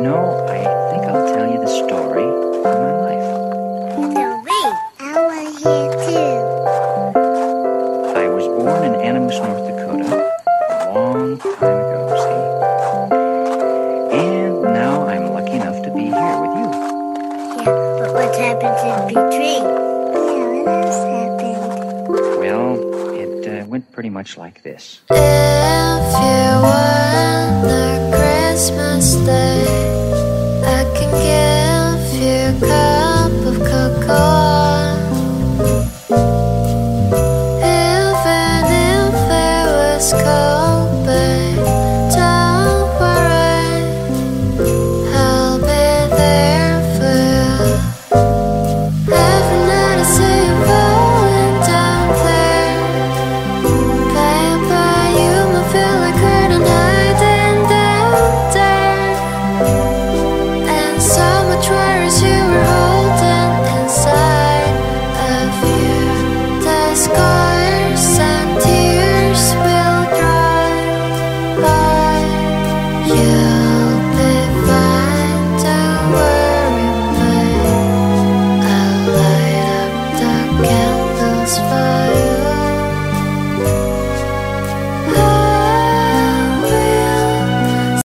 You know, I think I'll tell you the story of my life. Tell me. I want to hear too. I was born in Animus, North Dakota, a long time ago, see? And now I'm lucky enough to be here with you. Yeah, but what happened in between? Yeah, what else happened? Well, it uh, went pretty much like this. Were sky.